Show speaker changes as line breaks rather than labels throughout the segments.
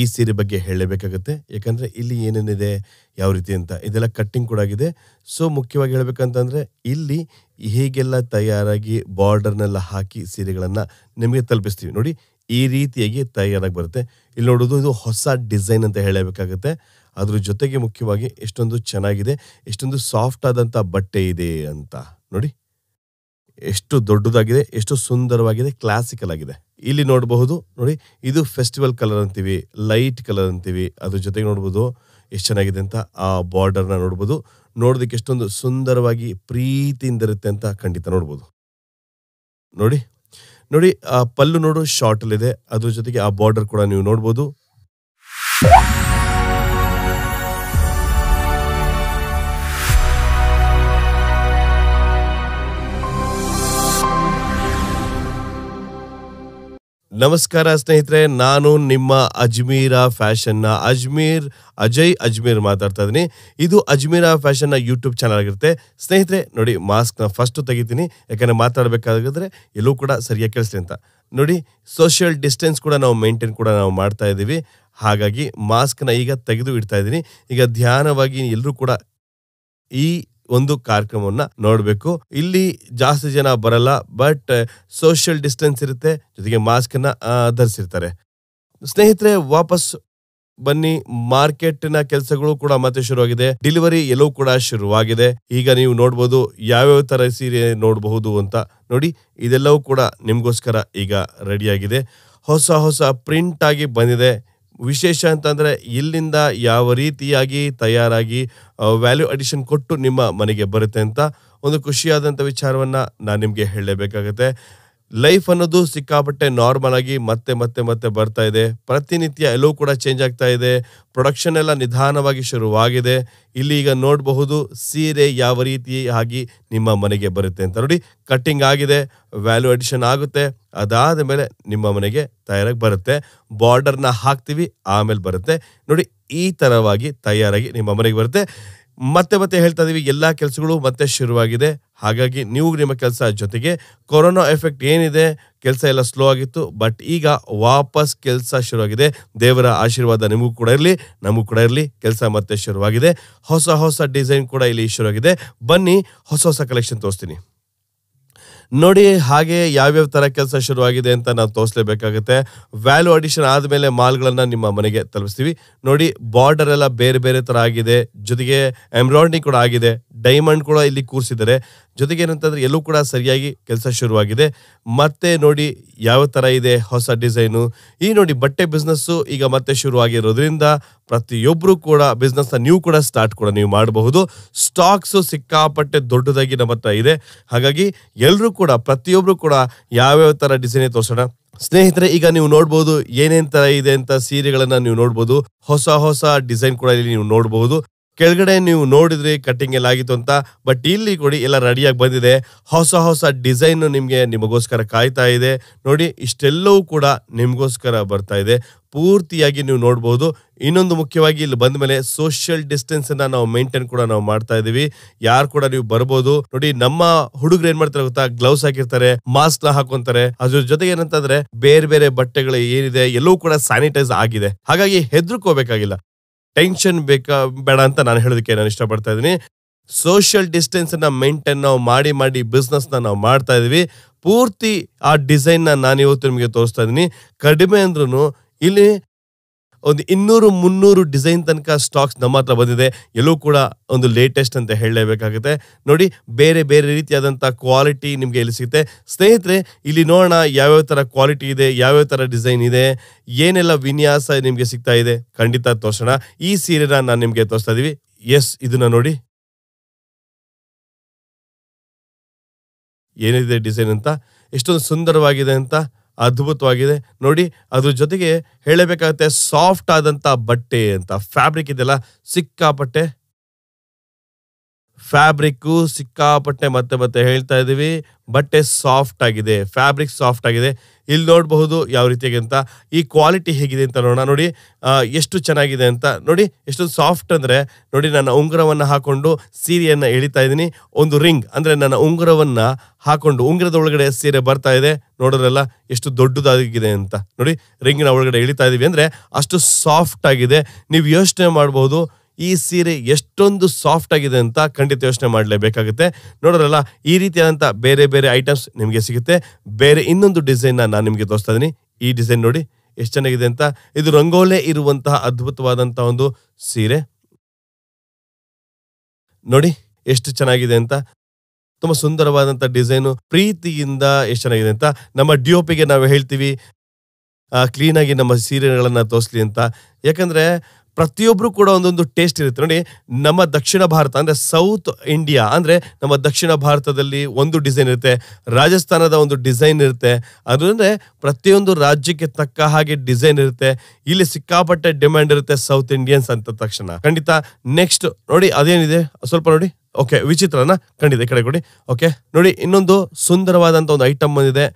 ಈ ಸೀರೆ ಬಗ್ಗೆ ಹೇಳಬೇಕಾಗುತ್ತೆ. ಯಾಕಂದ್ರೆ ಇಲ್ಲಿ ಏನೇನಿದೆ, ಯಾವ ರೀತಿ ಅಂತ ಇದೆಲ್ಲ ಕಟ್ಟಿಂಗ್ ಕೂಡ ಆಗಿದೆ. ಸೊ ಮುಖ್ಯವಾಗಿ ಹೇಳಬೇಕಂತಂದರೆ ಇಲ್ಲಿ ಹೀಗೆಲ್ಲ ತಯಾರಾಗಿ ಬಾರ್ಡರ್ನೆಲ್ಲ ಹಾಕಿ ಸೀರೆಗಳನ್ನು ನಿಮಗೆ ತಲುಪಿಸ್ತೀವಿ. ನೋಡಿ, ಈ ರೀತಿಯಾಗಿ ತಯಾರಾಗಿ ಬರುತ್ತೆ. ಇಲ್ಲಿ ನೋಡೋದು ಇದು ಹೊಸ ಡಿಸೈನ್ ಅಂತ ಹೇಳಬೇಕಾಗುತ್ತೆ. ಅದ್ರ ಜೊತೆಗೆ ಮುಖ್ಯವಾಗಿ ಎಷ್ಟೊಂದು ಚೆನ್ನಾಗಿದೆ, ಎಷ್ಟೊಂದು ಸಾಫ್ಟ್ ಆದಂತ ಬಟ್ಟೆ ಇದೆ ಅಂತ. ನೋಡಿ, ಎಷ್ಟು ದೊಡ್ಡದಾಗಿದೆ, ಎಷ್ಟು ಸುಂದರವಾಗಿದೆ ಕ್ಲಾಸಿಕಲ್ ಆಗಿದೆ. ಇಲ್ಲಿ ನೋಡಬಹುದು, ನೋಡಿ, ಇದು ಫೆಸ್ಟಿವಲ್ ಕಲರ್ ಅಂತೀವಿ ಲೈಟ್ ಕಲರ್ ಅಂತೀವಿ. ಅದ್ರ ಜೊತೆಗೆ ನೋಡ್ಬೋದು ಎಷ್ಟು ಚೆನ್ನಾಗಿದೆ ಅಂತ ಆ ಬಾರ್ಡರ್ನ ನೋಡ್ಬೋದು ನೋಡೋದಕ್ಕೆ ಎಷ್ಟೊಂದು ಸುಂದರವಾಗಿ ಪ್ರೀತಿಯಿಂದ ಇರುತ್ತೆ ಅಂತ ಖಂಡಿತ ನೋಡ್ಬೋದು ನೋಡಿ ನೋಡಿ, ಆ ಪಲ್ಲು ನೋಡು ಶಾರ್ಟ್ ಇದೆ ಅದ್ರ ಜೊತೆಗೆ ಆ ಬಾರ್ಡರ್ ಕೂಡ ನೀವು ನೋಡ್ಬೋದು. ನಮಸ್ಕಾರ ಸ್ನೇಹಿತರೆ, ನಾನು ನಿಮ್ಮ ಅಜ್ಮೀರ ಫ್ಯಾಷನ್ನ ಅಜ್ಮೀರ್, ಅಜಯ್ ಅಜ್ಮೀರ್ ಮಾತಾಡ್ತಾ ಇದ್ದೀನಿ. ಇದು ಅಜ್ಮೀರ ಫ್ಯಾಷನ್ನ ಯೂಟ್ಯೂಬ್ ಚಾನಲ್ ಆಗಿರುತ್ತೆ. ಸ್ನೇಹಿತರೆ, ನೋಡಿ, ಮಾಸ್ಕ್ನ ಫಸ್ಟ್ ತೆಗಿತೀನಿ. ಯಾಕಂದ್ರೆ ಮಾತಾಡಬೇಕಾದ್ರೆ ಎಲ್ಲೂ ಕೂಡ ಸರಿಯಾಗಿ ಕೇಳಿಸ್ತೀನಿ ಅಂತ. ನೋಡಿ, ಸೋಷಿಯಲ್ ಡಿಸ್ಟೆನ್ಸ್ ಕೂಡ ನಾವು ಮೇಂಟೈನ್ ಕೂಡ ನಾವು ಮಾಡ್ತಾ ಇದ್ದೀವಿ. ಹಾಗಾಗಿ ಮಾಸ್ಕ್ನ ಈಗ ತೆಗೆದು ಇಡ್ತಾ ಇದ್ದೀನಿ. ಈಗ ಧ್ಯಾನವಾಗಿ ಎಲ್ಲರೂ ಕೂಡ ಈ ಒಂದು ಕಾರ್ಯಕ್ರಮವನ್ನ ನೋಡಬೇಕು. ಇಲ್ಲಿ ಜಾಸ್ತಿ ಜನ ಬರಲ್ಲ ಬಟ್ ಸೋಷಿಯಲ್ ಡಿಸ್ಟೆನ್ಸ್ ಇರುತ್ತೆ ಜೊತೆಗೆ ಮಾಸ್ಕ್ನ ಆ, ಧರಿಸಿರ್ತಾರೆ. ಸ್ನೇಹಿತರೆ ವಾಪಸ್ ಬನ್ನಿ. ಮಾರ್ಕೆಟ್ನ ಕೆಲಸಗಳು ಕೂಡ ಮತ್ತೆ ಶುರುವಾಗಿದೆ. ಡೆಲಿವರಿ ಎಲ್ಲವೂ ಕೂಡ ಶುರುವಾಗಿದೆ. ಈಗ ನೀವು ನೋಡ್ಬೋದು ಯಾವ್ಯಾವ ತರ ಸೀರೆ ನೋಡಬಹುದು ಅಂತ ನೋಡಿ. ಇದೆಲ್ಲವೂ ಕೂಡ ನಿಮಗೋಸ್ಕರ ಈಗ ರೆಡಿಯಾಗಿದೆ ಹೊಸ ಹೊಸ ಪ್ರಿಂಟ್ ಆಗಿ ಬಂದಿದೆ. ವಿಶೇಷ ಅಂತಂದರೆ ಇಲ್ಲಿಂದ ಯಾವ ರೀತಿಯಾಗಿ ತಯಾರಾಗಿ ವ್ಯಾಲ್ಯೂ ಅಡಿಷನ್ ಕೊಟ್ಟು ನಿಮ್ಮ ಮನೆಗೆ ಬರುತ್ತೆ ಅಂತ ಒಂದು ಖುಷಿಯಾದಂಥ ವಿಚಾರವನ್ನ ನಾನು ನಿಮಗೆ ಹೇಳಲೇಬೇಕಾಗತ್ತೆ. ಲೈಫ್ ಅನ್ನೋದು ಸಿಕ್ಕಾಪಟ್ಟೆ ನಾರ್ಮಲ್ ಆಗಿ ಮತ್ತೆ ಮತ್ತೆ ಮತ್ತೆ ಬರ್ತಾ ಇದೆ. ಪ್ರತಿನಿತ್ಯ ಎಲ್ಲವೂ ಕೂಡ ಚೇಂಜ್ ಆಗ್ತಾ ಇದೆ. ಪ್ರೊಡಕ್ಷನ್ ಎಲ್ಲ ನಿಧಾನವಾಗಿ ಶುರುವಾಗಿದೆ. ಇಲ್ಲಿ ಈಗ ನೋಡಬಹುದು ಸೀರೆ ಯಾವ ರೀತಿ ಆಗಿ ನಿಮ್ಮ ಮನೆಗೆ ಬರುತ್ತೆ ಅಂತ ನೋಡಿ. ಕಟ್ಟಿಂಗ್ ಆಗಿದೆ ವ್ಯಾಲ್ಯೂ ಅಡಿಷನ್ ಆಗುತ್ತೆ. ಅದಾದ ಮೇಲೆ ನಿಮ್ಮ ಮನೆಗೆ ತಯಾರಾಗಿ ಬರುತ್ತೆ. ಬಾರ್ಡರ್ನ ಹಾಕ್ತೀವಿ, ಆಮೇಲೆ ಬರುತ್ತೆ. ನೋಡಿ, ಈ ತರವಾಗಿ ತಯಾರಾಗಿ ನಿಮ್ಮ ಮನೆಗೆ ಬರುತ್ತೆ. ಮತ್ತೆ ಮತ್ತೆ ಹೇಳ್ತಾ ಇದೀವಿ, ಎಲ್ಲಾ ಕೆಲಸಗಳು ಮತ್ತೆ ಶುರುವಾಗಿದೆ. ಹಾಗಾಗಿ ನೀವು ನಿಮ್ಮ ಕೆಲಸ ಜೊತೆಗೆ ಕೊರೋನಾ ಎಫೆಕ್ಟ್ ಏನಿದೆ, ಕೆಲಸ ಎಲ್ಲ ಸ್ಲೋ ಆಗಿತ್ತು, ಬಟ್ ಈಗ ವಾಪಸ್ ಕೆಲಸ ಶುರುವಾಗಿದೆ. ದೇವರ ಆಶೀರ್ವಾದ ನಿಮಗೂ ಕೂಡ ಇರಲಿ, ನಮಗೂ ಕೂಡ ಇರಲಿ, ಕೆಲಸ ಮತ್ತೆ ಶುರುವಾಗಿದೆ. ಹೊಸ ಹೊಸ ಡಿಸೈನ್ ಕೂಡ ಇಲ್ಲಿ ಶುರುವಾಗಿದೆ. ಬನ್ನಿ, ಹೊಸ ಹೊಸ ಕಲೆಕ್ಷನ್ ತೋರಿಸ್ತೀನಿ. ನೋಡಿ ಹಾಗೆ ಯಾವ್ಯಾವ ತರ ಕೆಲಸ ಶುರುವಾಗಿದೆ ಅಂತ ನಾವು ತೋರಿಸಲೇಬೇಕಾಗುತ್ತೆ. ವ್ಯಾಲ್ಯೂ ಅಡಿಷನ್ ಆದಮೇಲೆ ಮಾಲ್ಗಳನ್ನ ನಿಮ್ಮ ಮನೆಗೆ ತಲುಪಿಸ್ತೀವಿ. ನೋಡಿ ಬಾರ್ಡರ್ ಎಲ್ಲ ಬೇರೆ ಬೇರೆ ತರ ಆಗಿದೆ. ಜೊತೆಗೆ ಎಂಬ್ರಾಯ್ಡ್ರಿ ಕೂಡ ಆಗಿದೆ. ಡೈಮಂಡ್ ಕೂಡ ಇಲ್ಲಿ ಕೂರಿಸಿದ್ದಾರೆ. ಜೊತೆಗೆ ಏನಂತಂದ್ರೆ ಎಲ್ಲೂ ಕೂಡ ಸರಿಯಾಗಿ ಕೆಲಸ ಶುರುವಾಗಿದೆ. ಮತ್ತೆ ನೋಡಿ ಯಾವ ತರ ಇದೆ ಹೊಸ ಡಿಸೈನು. ಈ ನೋಡಿ ಬಟ್ಟೆ ಬಿಸ್ನೆಸ್ಸು ಈಗ ಮತ್ತೆ ಶುರುವಾಗಿರೋದ್ರಿಂದ ಪ್ರತಿಯೊಬ್ಬರು ಕೂಡ ಬಿಸ್ನೆಸ್ ನೀವು ಕೂಡ ಸ್ಟಾರ್ಟ್ ಕೂಡ ನೀವು ಮಾಡಬಹುದು. ಸ್ಟಾಕ್ಸ್ ಸಿಕ್ಕಾಪಟ್ಟೆ ದೊಡ್ಡದಾಗಿ ನಮ್ಮ ಹತ್ರ ಇದೆ. ಹಾಗಾಗಿ ಎಲ್ಲರೂ ಕೂಡ ಪ್ರತಿಯೊಬ್ಬರು ಕೂಡ ಯಾವ್ಯಾವ ತರ ಡಿಸೈನ್ ತೋರಿಸೋಣ. ಸ್ನೇಹಿತರೆ, ಈಗ ನೀವು ನೋಡ್ಬೋದು ಏನೇನ್ ತರ ಇದೆ ಅಂತ ಸೀರೆಗಳನ್ನ ನೀವು ನೋಡ್ಬೋದು. ಹೊಸ ಹೊಸ ಡಿಸೈನ್ ಕೂಡ ಇಲ್ಲಿ ನೀವು ನೋಡಬಹುದು ಕೆಳಗಡೆ ನೀವು ನೋಡಿದ್ರಿ ಕಟ್ಟಿಂಗ್ ಎಲ್ಲ ಆಗಿತ್ತು ಅಂತ ಬಟ್ ಇಲ್ಲಿ ಕೊಡಿ ಎಲ್ಲ ರೆಡಿಯಾಗಿ ಬಂದಿದೆ. ಹೊಸ ಹೊಸ ಡಿಸೈನ್ ನಿಮಗೆ ನಿಮಗೋಸ್ಕರ ಕಾಯ್ತಾ ಇದೆ. ನೋಡಿ, ಇಷ್ಟೆಲ್ಲವೂ ಕೂಡ ನಿಮಗೋಸ್ಕರ ಬರ್ತಾ ಇದೆ. ಪೂರ್ತಿಯಾಗಿ ನೀವು ನೋಡಬಹುದು ಇನ್ನೊಂದು ಮುಖ್ಯವಾಗಿ ಇಲ್ಲಿ ಬಂದ ಮೇಲೆ ಸೋಷಿಯಲ್ ಡಿಸ್ಟೆನ್ಸ್ ಅನ್ನ ನಾವು ಮೇಂಟೈನ್ ಕೂಡ ನಾವು ಮಾಡ್ತಾ ಇದೀವಿ ಯಾರು ಕೂಡ ನೀವು ಬರ್ಬೋದು. ನೋಡಿ, ನಮ್ಮ ಹುಡುಗರು ಏನ್ ಮಾಡ್ತಾರೆ ಗೊತ್ತಾ? ಗ್ಲೌಸ್ ಹಾಕಿರ್ತಾರೆ ಮಾಸ್ಕ್ನ ಹಾಕೊಂತಾರೆ. ಅದ್ರ ಜೊತೆಗೆ ಏನಂತಂದ್ರೆ ಬೇರೆ ಬೇರೆ ಬಟ್ಟೆಗಳು ಏನಿದೆ ಎಲ್ಲವೂ ಕೂಡ ಸ್ಯಾನಿಟೈಸ್ ಆಗಿದೆ. ಹಾಗಾಗಿ ಹೆದರ್ಕೋಬೇಕಾಗಿಲ್ಲ. ಟೆನ್ಷನ್ ಬೇಕಾ, ಬೇಡ ಅಂತ ನಾನು ಹೇಳೋದಕ್ಕೆ ನಾನು ಇಷ್ಟಪಡ್ತಾ ಇದ್ದೀನಿ. ಸೋಷಿಯಲ್ ಡಿಸ್ಟೆನ್ಸ್ನ ಮೇಂಟೈನ್ ನಾವು ಮಾಡಿ ಮಾಡಿ ಬಿಸ್ನೆಸ್ ನಾವು ಮಾಡ್ತಾ ಇದೀವಿ ಪೂರ್ತಿ ಆ ಡಿಸೈನ್ ನಾನು ಇವತ್ತು ನಿಮಗೆ ತೋರಿಸ್ತಾ ಇದ್ದೀನಿ. ಕಡಿಮೆ ಅಂದ್ರೂ ಇಲ್ಲಿ ಒಂದು ಇನ್ನೂರು ಮುನ್ನೂರು ಡಿಸೈನ್ ತನಕ ಸ್ಟಾಕ್ಸ್ ನಮ್ಮ ಹತ್ರ ಬಂದಿದೆ. ಎಲ್ಲೂ ಕೂಡ ಒಂದು ಲೇಟೆಸ್ಟ್ ಅಂತ ಹೇಳಲೇಬೇಕಾಗುತ್ತೆ. ನೋಡಿ, ಬೇರೆ ಬೇರೆ ರೀತಿಯಾದಂಥ ಕ್ವಾಲಿಟಿ ನಿಮಗೆ ಇಲ್ಲಿ ಸಿಗುತ್ತೆ. ಸ್ನೇಹಿತರೆ, ಇಲ್ಲಿ ನೋಡೋಣ ಯಾವ್ಯಾವ ಥರ ಕ್ವಾಲಿಟಿ ಇದೆ, ಯಾವ್ಯಾವ ಥರ ಡಿಸೈನ್ ಇದೆ, ಏನೆಲ್ಲ ವಿನ್ಯಾಸ ನಿಮಗೆ ಸಿಗ್ತಾ ಇದೆ. ಖಂಡಿತ ತೋರ್ಸೋಣ. ಈ ಸೀರೆನ ನಾನು ನಿಮಗೆ ತೋರಿಸ್ತಾ ಇದ್ದೀವಿ ಎಸ್ ಇದನ್ನ ನೋಡಿ. ಏನಿದೆ ಡಿಸೈನ್ ಅಂತ? ಎಷ್ಟೊಂದು ಸುಂದರವಾಗಿದೆ ಅಂತ? ಅದ್ಭುತವಾಗಿದೆ. ನೋಡಿ ಅದ್ರ ಜೊತೆಗೆ ಹೇಳಬೇಕಾಗುತ್ತೆ ಸಾಫ್ಟ್ ಆದಂತ ಬಟ್ಟೆ ಅಂತ ಫ್ಯಾಬ್ರಿಕ್ ಇದೆಲ್ಲ ಸಿಕ್ಕಾಪಟ್ಟೆ ಫ್ಯಾಬ್ರಿಕ್ಕು ಸಿಕ್ಕಾಪಟ್ಟೆ ಮತ್ತೆ ಮತ್ತೆ ಹೇಳ್ತಾ ಇದ್ದೀವಿ ಬಟ್ಟೆ ಸಾಫ್ಟ್ ಆಗಿದೆ ಫ್ಯಾಬ್ರಿಕ್ ಸಾಫ್ಟ್ ಆಗಿದೆ. ಇಲ್ಲಿ ನೋಡಬಹುದು ಯಾವ ರೀತಿಯಾಗಿ ಅಂತ, ಈ ಕ್ವಾಲಿಟಿ ಹೇಗಿದೆ ಅಂತ ನೋಡೋಣ. ನೋಡಿ ಎಷ್ಟು ಚೆನ್ನಾಗಿದೆ ಅಂತ. ನೋಡಿ ಎಷ್ಟು ಸಾಫ್ಟ್ ಅಂದರೆ, ನೋಡಿ, ನನ್ನ ಉಂಗುರವನ್ನು ಹಾಕೊಂಡು ಸೀರೆಯನ್ನು ಎಳಿತಾ ಇದ್ದೀನಿ. ಒಂದು ರಿಂಗ್ ಅಂದರೆ, ನನ್ನ ಉಂಗುರವನ್ನು ಹಾಕೊಂಡು ಉಂಗುರದ ಒಳಗಡೆ ಸೀರೆ ಬರ್ತಾ ಇದೆ. ನೋಡೋದ್ರೆಲ್ಲ, ಎಷ್ಟು ದೊಡ್ಡದಾಗಿದೆ ಅಂತ. ನೋಡಿ ರಿಂಗಿನ ಒಳಗಡೆ ಎಳಿತಾ ಇದ್ದೀವಿ ಅಂದರೆ, ಅಷ್ಟು ಸಾಫ್ಟ್ ಆಗಿದೆ. ನೀವು ಯೋಚನೆ ಮಾಡಬಹುದು ಈ ಸೀರೆ ಎಷ್ಟೊಂದು ಸಾಫ್ಟ್ ಆಗಿದೆ ಅಂತ ಖಂಡಿತ ಯೋಚನೆ ಮಾಡಲೇಬೇಕಾಗುತ್ತೆ. ನೋಡೋರಲ್ಲ, ಈ ರೀತಿಯಾದಂಥ ಬೇರೆ ಬೇರೆ ಐಟಮ್ಸ್ ನಿಮಗೆ ಸಿಗುತ್ತೆ. ಬೇರೆ ಇನ್ನೊಂದು ಡಿಸೈನ್ನ ನಾನು ನಿಮಗೆ ತೋರಿಸ್ತಾ ಇದ್ದೀನಿ. ಈ ಡಿಸೈನ್ ನೋಡಿ, ಎಷ್ಟು ಚೆನ್ನಾಗಿದೆ ಅಂತ. ಇದು ರಂಗೋಲೆ ಇರುವಂತಹ ಅದ್ಭುತವಾದಂಥ ಒಂದು ಸೀರೆ. ನೋಡಿ, ಎಷ್ಟು ಚೆನ್ನಾಗಿದೆ ಅಂತ. ತುಂಬ ಸುಂದರವಾದಂಥ ಡಿಸೈನು ಪ್ರೀತಿಯಿಂದ ಎಷ್ಟು ಚೆನ್ನಾಗಿದೆ ಅಂತ. ನಮ್ಮ ಡಿಒಪಿಗೆ ನಾವು ಹೇಳ್ತೀವಿ ಕ್ಲೀನಾಗಿ ನಮ್ಮ ಸೀರೆಗಳನ್ನು ತೋರಿಸ್ಲಿ ಅಂತ. ಯಾಕಂದ್ರೆ ಪ್ರತಿಯೊಬ್ರು ಕೂಡ ಒಂದೊಂದು ಟೇಸ್ಟ್ ಇರುತ್ತೆ. ನೋಡಿ, ನಮ್ಮ ದಕ್ಷಿಣ ಭಾರತ ಅಂದ್ರೆ ಸೌತ್ ಇಂಡಿಯಾ ಅಂದ್ರೆ ನಮ್ಮ ದಕ್ಷಿಣ ಭಾರತದಲ್ಲಿ ಒಂದು ಡಿಸೈನ್ ಇರುತ್ತೆ, ರಾಜಸ್ಥಾನದ ಒಂದು ಡಿಸೈನ್ ಇರುತ್ತೆ. ಅದಂದ್ರೆ ಪ್ರತಿಯೊಂದು ರಾಜ್ಯಕ್ಕೆ ತಕ್ಕ ಹಾಗೆ ಡಿಸೈನ್ ಇರುತ್ತೆ. ಇಲ್ಲಿ ಸಿಕ್ಕಾಪಟ್ಟೆ ಡಿಮ್ಯಾಂಡ್ ಇರುತ್ತೆ ಸೌತ್ ಇಂಡಿಯನ್ಸ್ ಅಂತ ತಕ್ಷಣ. ಖಂಡಿತ ನೆಕ್ಸ್ಟ್ ನೋಡಿ, ಅದೇನಿದೆ? ಸ್ವಲ್ಪ ನೋಡಿ. ಓಕೆ ವಿಚಿತ್ರನ ಖಂಡಿತ ಈ ಕಡೆ ಕೊಡಿ. ಓಕೆ ನೋಡಿ, ಇನ್ನೊಂದು ಸುಂದರವಾದಂತ ಒಂದು ಐಟಮ್ ಬಂದಿದೆ.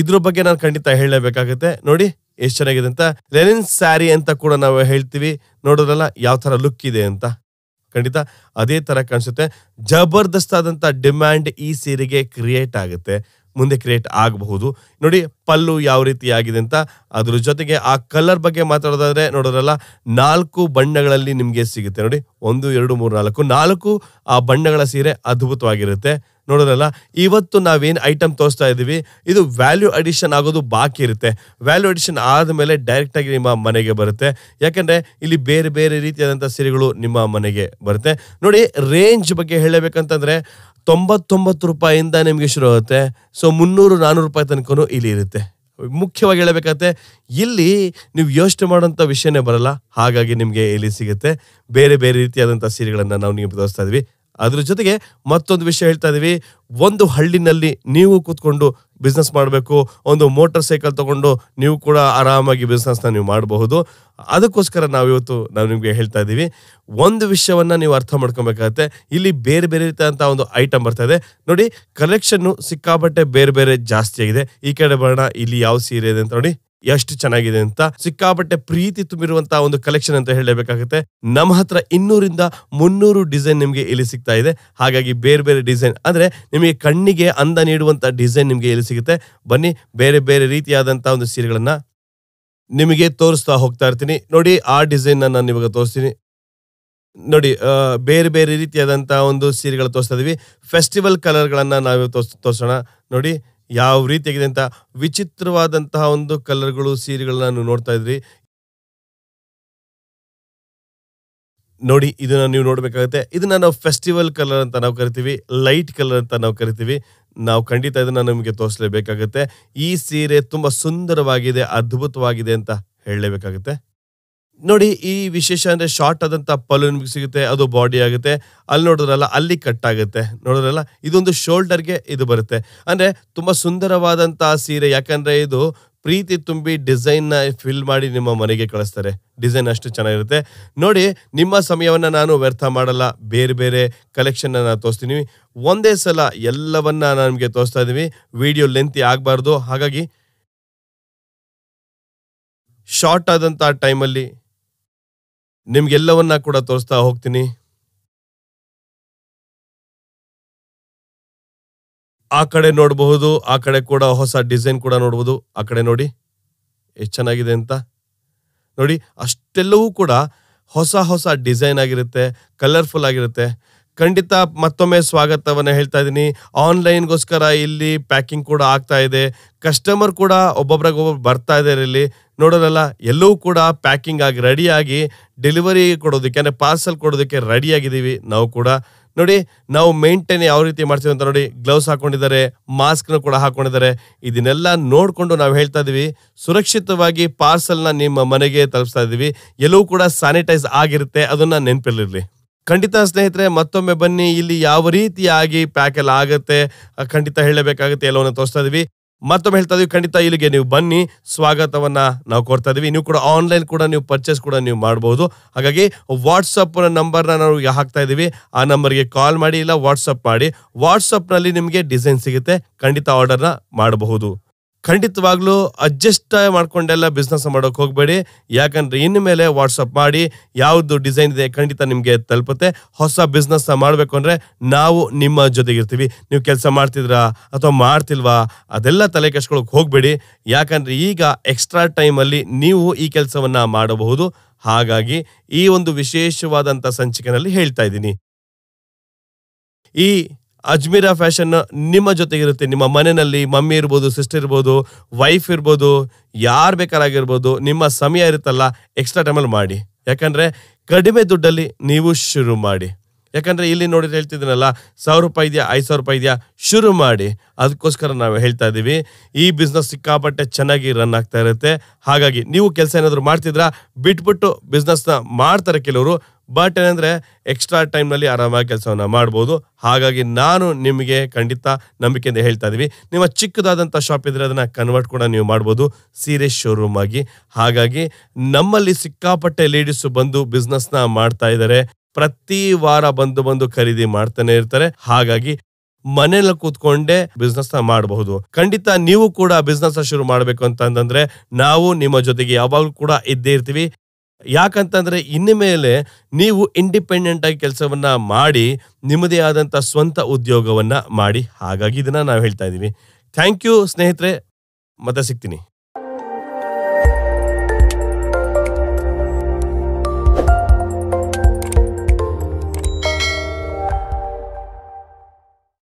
ಇದ್ರ ಬಗ್ಗೆ ನಾನು ಖಂಡಿತ ಹೇಳಲೇಬೇಕಾಗುತ್ತೆ. ನೋಡಿ ಎಷ್ಟು ಚೆನ್ನಾಗಿದೆ ಅಂತ? ಲೆನಿನ್ ಸ್ಯಾರಿ ಅಂತ ಕೂಡ ನಾವು ಹೇಳ್ತೀವಿ. ನೋಡೋದ್ರಲ್ಲ, ಯಾವ ಥರ ಲುಕ್ ಇದೆ ಅಂತ. ಖಂಡಿತ ಅದೇ ಥರ ಕಾಣಿಸುತ್ತೆ. ಜಬರ್ದಸ್ತ್ ಆದಂಥ ಡಿಮ್ಯಾಂಡ್ ಈ ಸೀರೆಗೆ ಕ್ರಿಯೇಟ್ ಆಗುತ್ತೆ. ಮುಂದೆ ಕ್ರಿಯೇಟ್ ಆಗಬಹುದು. ನೋಡಿ, ಪಲ್ಲು ಯಾವ ರೀತಿ ಆಗಿದೆ ಅಂತ. ಅದ್ರ ಜೊತೆಗೆ ಆ ಕಲರ್ ಬಗ್ಗೆ ಮಾತಾಡೋದಾದ್ರೆ, ನೋಡೋದ್ರಲ್ಲ, ನಾಲ್ಕು ಬಣ್ಣಗಳಲ್ಲಿ ನಿಮಗೆ ಸಿಗುತ್ತೆ. ನೋಡಿ, ಒಂದು, ಎರಡು, ಮೂರು, ನಾಲ್ಕು. ನಾಲ್ಕು ಆ ಬಣ್ಣಗಳ ಸೀರೆ ಅದ್ಭುತವಾಗಿರುತ್ತೆ. ನೋಡೋದಲ್ಲ, ಇವತ್ತು ನಾವೇನು ಐಟಮ್ ತೋರಿಸ್ತಾ ಇದ್ದೀವಿ ಇದು ವ್ಯಾಲ್ಯೂ ಅಡಿಷನ್ ಆಗೋದು ಬಾಕಿ ಇರುತ್ತೆ. ವ್ಯಾಲ್ಯೂ ಅಡಿಷನ್ ಆದಮೇಲೆ ಡೈರೆಕ್ಟಾಗಿ ನಿಮ್ಮ ಮನೆಗೆ ಬರುತ್ತೆ. ಯಾಕೆಂದರೆ ಇಲ್ಲಿ ಬೇರೆ ಬೇರೆ ರೀತಿಯಾದಂಥ ಸೀರೆಗಳು ನಿಮ್ಮ ಮನೆಗೆ ಬರುತ್ತೆ. ನೋಡಿ ರೇಂಜ್ ಬಗ್ಗೆ ಹೇಳಬೇಕಂತಂದರೆ ತೊಂಬತ್ತೊಂಬತ್ತು ರೂಪಾಯಿಂದ ನಿಮಗೆ ಶುರು ಆಗುತ್ತೆ. ಸೊ ಮುನ್ನೂರು ನಾನ್ನೂರು ರೂಪಾಯಿ ತನಕನೂ ಇಲ್ಲಿ ಇರುತ್ತೆ. ಮುಖ್ಯವಾಗಿ ಹೇಳಬೇಕಂತೆ ಇಲ್ಲಿ ನೀವು ಯೋಚನೆ ಮಾಡೋಂಥ ವಿಷಯನೇ ಬರಲ್ಲ. ಹಾಗಾಗಿ ನಿಮಗೆ ಇಲ್ಲಿ ಸಿಗುತ್ತೆ. ಬೇರೆ ಬೇರೆ ರೀತಿಯಾದಂಥ ಸೀರೆಗಳನ್ನು ನಾವು ನಿಮಗೆ ತೋರಿಸ್ತಾ ಇದ್ವಿ. ಅದ್ರ ಜೊತೆಗೆ ಮತ್ತೊಂದು ವಿಷಯ ಹೇಳ್ತಾ ಇದೀವಿ. ಒಂದು ಹಳ್ಳಿನಲ್ಲಿ ನೀವು ಕೂತ್ಕೊಂಡು ಬಿಸ್ನೆಸ್ ಮಾಡಬೇಕು, ಒಂದು ಮೋಟರ್ ಸೈಕಲ್ ತಗೊಂಡು ನೀವು ಕೂಡ ಆರಾಮಾಗಿ ಬಿಸ್ನೆಸ್ನ ನೀವು ಮಾಡಬಹುದು. ಅದಕ್ಕೋಸ್ಕರ ನಾವು ಇವತ್ತು ನಾವು ನಿಮಗೆ ಹೇಳ್ತಾ ಇದ್ದೀವಿ ಒಂದು ವಿಷಯವನ್ನ ನೀವು ಅರ್ಥ ಮಾಡ್ಕೊಬೇಕಾಗತ್ತೆ. ಇಲ್ಲಿ ಬೇರೆ ಬೇರೆ ರೀತಿಯಾದಂಥ ಒಂದು ಐಟಮ್ ಬರ್ತಾ ಇದೆ. ನೋಡಿ ಕಲೆಕ್ಷನ್ನು ಸಿಕ್ಕಾಪಟ್ಟೆ ಬೇರೆ ಬೇರೆ ಜಾಸ್ತಿ ಆಗಿದೆ. ಈ ಕಡೆ ಬರೋಣ, ಇಲ್ಲಿ ಯಾವ ಸೀರೆ ಇದೆ ಅಂತ ನೋಡಿ. ಎಷ್ಟು ಚೆನ್ನಾಗಿದೆ ಅಂತ ಸಿಕ್ಕಾಪಟ್ಟೆ ಪ್ರೀತಿ ತುಂಬಿರುವಂತಹ ಒಂದು ಕಲೆಕ್ಷನ್ ಅಂತ ಹೇಳಬೇಕಾಗುತ್ತೆ ನಮ್ಮ ಹತ್ರ ಇನ್ನೂರಿಂದ ಮುನ್ನೂರು ಡಿಸೈನ್ ನಿಮಗೆ ಇಲ್ಲಿ ಸಿಗ್ತಾ ಇದೆ. ಹಾಗಾಗಿ ಬೇರೆ ಬೇರೆ ಡಿಸೈನ್ ಅಂದ್ರೆ ನಿಮಗೆ ಕಣ್ಣಿಗೆ ಅಂದ ನೀಡುವಂತ ಡಿಸೈನ್ ನಿಮಗೆ ಇಲ್ಲಿ ಸಿಗುತ್ತೆ. ಬನ್ನಿ, ಬೇರೆ ಬೇರೆ ರೀತಿಯಾದಂತಹ ಒಂದು ಸೀರೆಗಳನ್ನ ನಿಮಗೆ ತೋರಿಸ್ತಾ ಹೋಗ್ತಾ ಇರ್ತೀನಿ. ನೋಡಿ, ಆ ಡಿಸೈನ್ ನಾನು ಇವಾಗ ತೋರಿಸ್ತೀನಿ. ನೋಡಿ ಬೇರೆ ಬೇರೆ ರೀತಿಯಾದಂತಹ ಒಂದು ಸೀರೆಗಳು ತೋರಿಸ್ತಾ ಇದೀವಿ. ಫೆಸ್ಟಿವಲ್ ಕಲರ್ಗಳನ್ನ ನಾವು ತೋರ್ಸ್, ತೋರಿಸೋಣ. ನೋಡಿ ಯಾವ ರೀತಿಯಾಗಿದೆ ಅಂತ ವಿಚಿತ್ರವಾದಂತಹ ಒಂದು ಕಲರ್ಗಳು, ಸೀರೆಗಳನ್ನ ನೀವು ನೋಡ್ತಾ ಇದ್ರಿ. ನೋಡಿ, ಇದನ್ನ ನೀವು ನೋಡಬೇಕಾಗುತ್ತೆ. ಇದನ್ನ ನಾವು ಫೆಸ್ಟಿವಲ್ ಕಲರ್ ಅಂತ ನಾವು ಕರಿತೀವಿ, ಲೈಟ್ ಕಲರ್ ಅಂತ ನಾವು ಕರಿತೀವಿ. ನಾವು ಖಂಡಿತ ಇದನ್ನ ನಿಮಗೆ ತೋರಿಸಲೇಬೇಕಾಗುತ್ತೆ. ಈ ಸೀರೆ ತುಂಬಾ ಸುಂದರವಾಗಿದೆ, ಅದ್ಭುತವಾಗಿದೆ ಅಂತ ಹೇಳಲೇಬೇಕಾಗುತ್ತೆ. ನೋಡಿ, ಈ ವಿಶೇಷ ಅಂದ್ರೆ ಶಾರ್ಟ್ ಆದಂತ ಪಲ್ಲು ನಿಮಗೆ ಸಿಗುತ್ತೆ, ಅದು ಬಾಡಿ ಆಗುತ್ತೆ. ಅಲ್ಲಿ ನೋಡಿದ್ರಲ್ಲ, ಅಲ್ಲಿ ಕಟ್ ಆಗುತ್ತೆ. ನೋಡಿದ್ರಲ್ಲ, ಇದೊಂದು ಶೋಲ್ಡರ್ಗೆ ಇದು ಬರುತ್ತೆ. ಅಂದ್ರೆ ತುಂಬಾ ಸುಂದರವಾದಂತಹ ಸೀರೆ, ಯಾಕಂದ್ರೆ ಇದು ಪ್ರೀತಿ ತುಂಬಿ ಡಿಸೈನ್ನ ಫಿಲ್ ಮಾಡಿ ನಿಮ್ಮ ಮನೆಗೆ ಕಳಿಸ್ತಾರೆ. ಡಿಸೈನ್ ಅಷ್ಟು ಚೆನ್ನಾಗಿರುತ್ತೆ. ನೋಡಿ, ನಿಮ್ಮ ಸಮಯವನ್ನ ನಾನು ವ್ಯರ್ಥ ಮಾಡಲ್ಲ. ಬೇರೆ ಬೇರೆ ಕಲೆಕ್ಷನ್ ನಾನು ತೋರಿಸ್ತೀನಿ. ಒಂದೇ ಸಲ ಎಲ್ಲವನ್ನ ನಾನು ನಿಮಗೆ ತೋರಿಸ್ತಾ ಇದೀವಿ ವಿಡಿಯೋ ಲೆಂತಿ ಆಗಬಾರ್ದು. ಹಾಗಾಗಿ ಶಾರ್ಟ್ ಆದಂತ ಟೈಮಲ್ಲಿ ನಿಮ್ಗೆಲ್ಲವನ್ನ ಕೂಡ ತೋರಿಸ್ತಾ ಹೋಗ್ತೀನಿ. ಆ ಕಡೆ ನೋಡಬಹುದು, ಆ ಕಡೆ ಕೂಡ ಹೊಸ ಡಿಸೈನ್ ಕೂಡ ನೋಡಬಹುದು. ಆ ಕಡೆ ನೋಡಿ, ಎಷ್ಟು ಚೆನ್ನಾಗಿದೆ ಅಂತ. ನೋಡಿ, ಅಷ್ಟೆಲ್ಲವೂ ಕೂಡ ಹೊಸ ಹೊಸ ಡಿಸೈನ್ ಆಗಿರುತ್ತೆ ಕಲರ್ಫುಲ್ ಆಗಿರುತ್ತೆ. ಖಂಡಿತ ಮತ್ತೊಮ್ಮೆ ಸ್ವಾಗತವನ್ನ ಹೇಳ್ತಾ ಇದ್ದೀನಿ. ಆನ್ಲೈನ್ಗೋಸ್ಕರ ಇಲ್ಲಿ ಪ್ಯಾಕಿಂಗ್ ಕೂಡ ಆಗ್ತಾ ಇದೆ. ಕಸ್ಟಮರ್ ಕೂಡ ಒಬ್ಬೊಬ್ರಾಗ ಒಬ್ಬೊಬ್ರು ಬರ್ತಾ ಇದ್ದಾರೆ ಇಲ್ಲಿ. ನೋಡೋದಲ್ಲ ಎಲ್ಲವೂ ಕೂಡ ಪ್ಯಾಕಿಂಗ್ ಆಗಿ ರೆಡಿಯಾಗಿ ಡೆಲಿವರಿ ಕೊಡೋದಕ್ಕೆ ಅಂದರೆ ಪಾರ್ಸಲ್ ಕೊಡೋದಕ್ಕೆ ರೆಡಿಯಾಗಿದ್ದೀವಿ ನಾವು ಕೂಡ ನೋಡಿ, ನಾವು ಮೇಂಟೈನ್ ಯಾವ ರೀತಿ ಮಾಡ್ತೀವಿ ಅಂತ ನೋಡಿ ಗ್ಲೌಸ್ ಹಾಕೊಂಡಿದ್ದಾರೆ ಮಾಸ್ಕ್ನ ಕೂಡ ಹಾಕೊಂಡಿದ್ದಾರೆ. ಇದನ್ನೆಲ್ಲ ನೋಡಿಕೊಂಡು ನಾವು ಹೇಳ್ತಾ ಇದ್ದೀವಿ. ಸುರಕ್ಷಿತವಾಗಿ ಪಾರ್ಸಲ್ನ ನಿಮ್ಮ ಮನೆಗೆ ತಲುಪಿಸ್ತಾ ಇದ್ದೀವಿ. ಎಲ್ಲವೂ ಕೂಡ ಸ್ಯಾನಿಟೈಸ್ ಆಗಿರುತ್ತೆ, ಅದನ್ನು ನೆನಪಿರಲಿರಲಿ ಖಂಡಿತ ಸ್ನೇಹಿತರೆ, ಮತ್ತೊಮ್ಮೆ ಬನ್ನಿ, ಇಲ್ಲಿ ಯಾವ ರೀತಿಯಾಗಿ ಪ್ಯಾಕೆಲ್ಲ ಆಗುತ್ತೆ, ಖಂಡಿತ ಹೇಳಬೇಕಾಗುತ್ತೆ, ಎಲ್ಲವನ್ನು ತೋರಿಸ್ತಾ ಇದೀವಿ ಮತ್ತೊಮ್ಮೆ ಹೇಳ್ತಾ ಇದೀವಿ, ಖಂಡಿತ ಇಲ್ಲಿಗೆ ನೀವು ಬನ್ನಿ. ಸ್ವಾಗತವನ್ನ ನಾವು ಕೊಡ್ತಾ ಇದೀವಿ. ನೀವು ಕೂಡ ಆನ್ಲೈನ್ ಕೂಡ ನೀವು ಪರ್ಚೇಸ್ ಕೂಡ ನೀವು ಮಾಡಬಹುದು ಹಾಗಾಗಿ ವಾಟ್ಸಪ್ ನಂಬರ್ನ ನಾವು ಹಾಕ್ತಾ ಇದೀವಿ. ಆ ನಂಬರ್ಗೆ ಕಾಲ್ ಮಾಡಿ ಇಲ್ಲ ವಾಟ್ಸಪ್ ಮಾಡಿ. ವಾಟ್ಸಪ್ನಲ್ಲಿ ನಿಮಗೆ ಡಿಸೈನ್ ಸಿಗುತ್ತೆ. ಖಂಡಿತ ಆರ್ಡರ್ನ ಮಾಡಬಹುದು. ಖಂಡಿತವಾಗ್ಲೂ ಅಡ್ಜಸ್ಟ್ ಮಾಡ್ಕೊಂಡೆಲ್ಲ ಬಿಸ್ನೆಸ್ ಮಾಡೋಕೆ ಹೋಗಬೇಡಿ. ಯಾಕಂದ್ರೆ ಇನ್ನು ಮೇಲೆ ವಾಟ್ಸಪ್ ಮಾಡಿ ಯಾವ್ದು ಡಿಸೈನ್ ಇದೆ ಖಂಡಿತ ನಿಮಗೆ ತಲುಪುತ್ತೆ. ಹೊಸ ಬಿಸ್ನೆಸ್ ಮಾಡಬೇಕು ಅಂದ್ರೆ ನಾವು ನಿಮ್ಮ ಜೊತೆಗಿರ್ತೀವಿ. ನೀವು ಕೆಲಸ ಮಾಡ್ತಿದ್ರಾ ಅಥವಾ ಮಾಡ್ತಿಲ್ವಾ ಅದೆಲ್ಲ ತಲೆ ಕೆಡ್ಸ್ಕೊಳಕ್ ಹೋಗಬೇಡಿ. ಯಾಕಂದ್ರೆ ಈಗ ಎಕ್ಸ್ಟ್ರಾ ಟೈಮಲ್ಲಿ ನೀವು ಈ ಕೆಲಸವನ್ನ ಮಾಡಬಹುದು. ಹಾಗಾಗಿ ಈ ಒಂದು ವಿಶೇಷವಾದಂಥ ಸಂಚಿಕೆನಲ್ಲಿ ಹೇಳ್ತಾ ಇದ್ದೀನಿ. ಈ ಅಜ್ಮೀರಾ ಫ್ಯಾಷನ್ ನಿಮ್ಮ ಜೊತೆಗಿರುತ್ತೆ. ನಿಮ್ಮ ಮನೆಯಲ್ಲಿ ಮಮ್ಮಿ ಇರ್ಬೋದು, ಸಿಸ್ಟರ್ ಇರ್ಬೋದು ವೈಫ್ ಇರ್ಬೋದು, ಯಾರು ಬೇಕಾರಾಗಿರ್ಬೋದು, ನಿಮ್ಮ ಸಮಯ ಇರುತ್ತಲ್ಲ ಎಕ್ಸ್ಟ್ರಾ ಟೈಮಲ್ಲಿ ಮಾಡಿ. ಯಾಕಂದರೆ ಕಡಿಮೆ ದುಡ್ಡಲ್ಲಿ ನೀವು ಶುರು ಮಾಡಿ. ಯಾಕಂದರೆ ಇಲ್ಲಿ ನೋಡಿ ಹೇಳ್ತಿದ್ದೀನಲ್ಲ, ಸಾವಿರ ರೂಪಾಯಿ ಇದೆಯಾ, ಐದು ಸಾವಿರ ರೂಪಾಯಿ ಇದೆಯಾ, ಶುರು ಮಾಡಿ. ಅದಕ್ಕೋಸ್ಕರ ನಾವು ಹೇಳ್ತಾ ಇದ್ದೀವಿ, ಈ ಬಿಸ್ನೆಸ್ ಸಿಕ್ಕಾಪಟ್ಟೆ ಚೆನ್ನಾಗಿ ರನ್ ಆಗ್ತಾ ಇರುತ್ತೆ. ಹಾಗಾಗಿ ನೀವು ಕೆಲಸ ಏನಾದರೂ ಮಾಡ್ತಿದ್ರಾ, ಬಿಟ್ಬಿಟ್ಟು ಬಿಸ್ನೆಸ್ನ ಮಾಡ್ತಾರೆ ಕೆಲವರು ಬಟ್ ಏನಂದ್ರೆ ಎಕ್ಸ್ಟ್ರಾ ಟೈಮ್ನಲ್ಲಿ ಆರಾಮಾಗಿ ಕೆಲಸವನ್ನ ಮಾಡ್ಬೋದು. ಹಾಗಾಗಿ ನಾನು ನಿಮಗೆ ಖಂಡಿತ ನಂಬಿಕೆಯಿಂದ ಹೇಳ್ತಾ ಇದೀವಿ. ನಿಮ್ಮ ಚಿಕ್ಕದಾದಂಥ ಶಾಪ್ ಇದ್ರೆ ಅದನ್ನ ಕನ್ವರ್ಟ್ ಕೂಡ ನೀವು ಮಾಡ್ಬೋದು. ಸೀರೆ ಶೋರೂಮ್ ಆಗಿ. ಹಾಗಾಗಿ ನಮ್ಮಲ್ಲಿ ಸಿಕ್ಕಾಪಟ್ಟೆ ಲೇಡೀಸ್ ಬಂದು ಬಿಸ್ನೆಸ್ನ ಮಾಡ್ತಾ ಇದ್ದಾರೆ ಪ್ರತಿ ವಾರ ಬಂದು ಬಂದು ಖರೀದಿ ಮಾಡ್ತಾನೆ ಇರ್ತಾರೆ. ಹಾಗಾಗಿ ಮನೇಲಿ ಕೂತ್ಕೊಂಡೇ ಬಿಸ್ನೆಸ್ನ ಮಾಡಬಹುದು. ಖಂಡಿತ ನೀವು ಕೂಡ ಬಿಸ್ನೆಸ್ ಶುರು ಮಾಡಬೇಕು ಅಂತಂದ್ರೆ ನಾವು ನಿಮ್ಮ ಜೊತೆಗೆ ಯಾವಾಗಲೂ ಕೂಡ ಇದ್ದೇ ಇರ್ತೀವಿ. ಯಾಕಂತಂದ್ರೆ ಇನ್ನು ಮೇಲೆ ನೀವು ಇಂಡಿಪೆಂಡೆಂಟ್ ಆಗಿ ಕೆಲಸವನ್ನ ಮಾಡಿ, ನಿಮ್ಮದೇ ಆದಂತ ಸ್ವಂತ ಉದ್ಯೋಗವನ್ನ ಮಾಡಿ. ಹಾಗಾಗಿ ಇದನ್ನ ನಾವು ಹೇಳ್ತಾ ಇದ್ದೀವಿ ಥ್ಯಾಂಕ್ ಯು ಸ್ನೇಹಿತರೆ. ಮತ್ತೆ ಸಿಗ್ತೀನಿ.